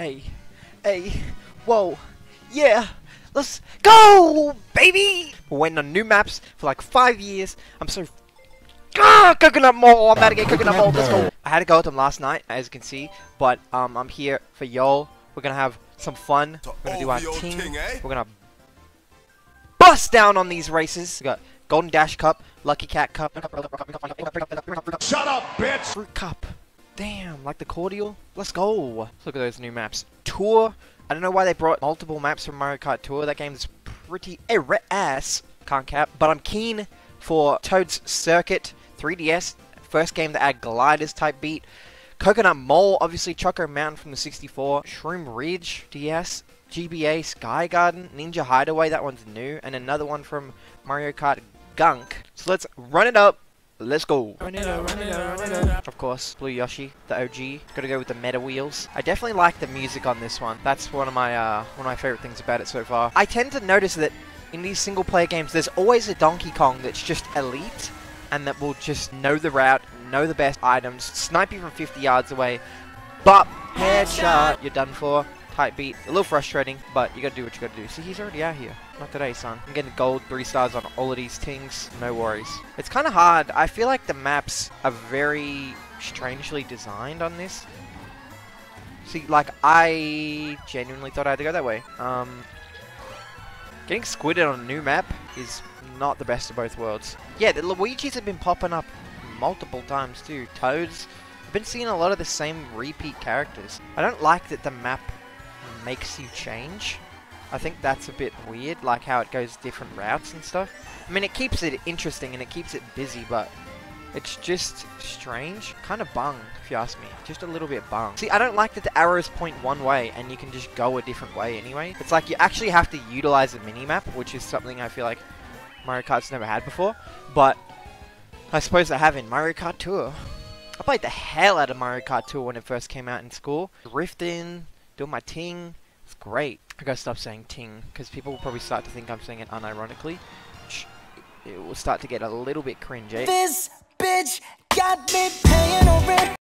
Hey, hey, whoa, yeah, let's go, baby! We're waiting on new maps for like five years. I'm so. Ah, coconut mall! I'm about to get coconut mall. Let's go. I had to go with them last night, as you can see, but um, I'm here for y'all. We're gonna have some fun. We're gonna do our team. eh? We're gonna bust down on these races. We got Golden Dash Cup, Lucky Cat Cup, Shut up, bitch! Fruit Cup. Damn, like the cordial. Let's go. Look at those new maps. Tour. I don't know why they brought multiple maps from Mario Kart Tour. That game's pretty ass. Can't cap. But I'm keen for Toad's Circuit 3DS. First game to add gliders type beat. Coconut Mall, obviously Choco Mountain from the 64. Shroom Ridge DS. GBA Sky Garden. Ninja Hideaway, that one's new. And another one from Mario Kart Gunk. So let's run it up. Let's go. Of course, Blue Yoshi, the OG. Gotta go with the meta wheels. I definitely like the music on this one. That's one of my uh, one of my favorite things about it so far. I tend to notice that in these single player games, there's always a Donkey Kong that's just elite and that will just know the route, know the best items, snipe you from 50 yards away. But headshot, you're done for. Type beat. A little frustrating, but you gotta do what you gotta do. See, he's already out here. Not today, son. I'm getting gold, three stars on all of these things. No worries. It's kind of hard. I feel like the maps are very strangely designed on this. See, like, I genuinely thought I had to go that way. Um, getting squidded on a new map is not the best of both worlds. Yeah, the Luigi's have been popping up multiple times too. Toads. I've been seeing a lot of the same repeat characters. I don't like that the map makes you change. I think that's a bit weird, like how it goes different routes and stuff. I mean, it keeps it interesting and it keeps it busy, but it's just strange. Kind of bung, if you ask me. Just a little bit bung. See, I don't like that the arrows point one way and you can just go a different way anyway. It's like you actually have to utilize a mini-map, which is something I feel like Mario Kart's never had before. But I suppose I have in Mario Kart Tour. I played the hell out of Mario Kart Tour when it first came out in school. Rifting, doing my ting. It's great. I gotta stop saying ting, because people will probably start to think I'm saying it unironically. It will start to get a little bit cringy. This bitch got me paying over.